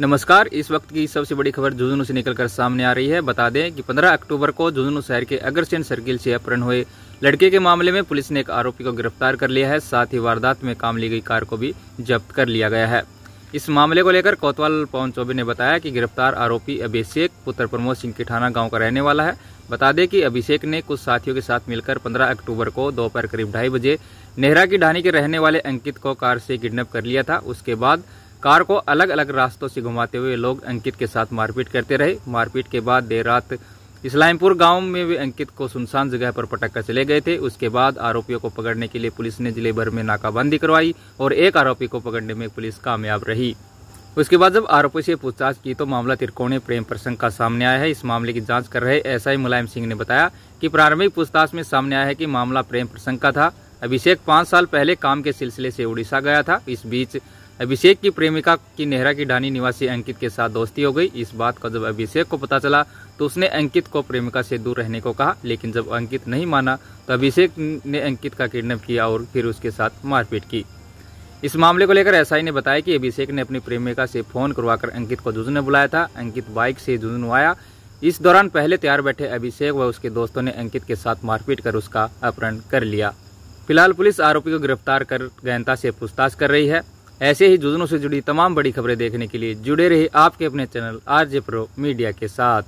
नमस्कार, इस वक्त की सबसे बड़ी खबर झुंझुनू से निकलकर सामने आ रही है। बता दें कि 15 अक्टूबर को झुंझुनू शहर के अग्रसेन सर्किल से अपहरण हुए लड़के के मामले में पुलिस ने एक आरोपी को गिरफ़्तार कर लिया है। साथ ही वारदात में काम ली गई कार को भी जब्त कर लिया गया है। इस मामले को लेकर कोतवाल पवन चौबे ने बताया कि गिरफ़्तार आरोपी अभिषेक, पुत्र प्रमोद सिंह की ठाना गाँव का रहने वाला है। बता दें कि अभिषेक ने कुछ साथियों के साथ मिलकर 15 अक्टूबर को दोपहर करीब ढाई बजे नेहरा की ढानी के रहने वाले अंकित को कार से किडनैप कर लिया था। उसके बाद कार को अलग अलग रास्तों से घुमाते हुए लोग अंकित के साथ मारपीट करते रहे। मारपीट के बाद देर रात इस्लामपुर गाँव में वे अंकित को सुनसान जगह पर पटक कर चले गए थे। उसके बाद आरोपियों को पकड़ने के लिए पुलिस ने ज़िले भर में नाकाबंदी करवाई और एक आरोपी को पकड़ने में पुलिस कामयाब रही। उसके बाद जब आरोपी से पूछताछ की तो मामला तिरकोने प्रेम प्रसंग का सामने आया है। इस मामले की जाँच कर रहे एसआई मुलायम सिंह ने बताया कि प्रारंभिक पूछताछ में सामने आया है कि मामला प्रेम प्रसंग का था। अभिषेक पाँच साल पहले काम के सिलसिले से उड़ीसा गया था। इस बीच अभिषेक की प्रेमिका की नेहरा की ढानी निवासी अंकित के साथ दोस्ती हो गई। इस बात का जब अभिषेक को पता चला तो उसने अंकित को प्रेमिका से दूर रहने को कहा, लेकिन जब अंकित नहीं माना तो अभिषेक ने अंकित का किडनैप किया और फिर उसके साथ मारपीट की। इस मामले को लेकर एसआई ने बताया कि अभिषेक ने अपनी प्रेमिका से फ़ोन करवाकर अंकित को जुजने बुलाया था। अंकित बाइक से आया इस दौरान पहले तैयार बैठे अभिषेक व उसके दोस्तों ने अंकित के साथ मारपीट कर उसका अपहरण कर लिया। फ़िलहाल पुलिस आरोपी को गिरफ़्तार कर गहनता से पूछताछ कर रही है। ऐसे ही जुजनों से जुड़ी तमाम बड़ी खबरें देखने के लिए जुड़े रहे आपके अपने चैनल आरजे प्रो मीडिया के साथ।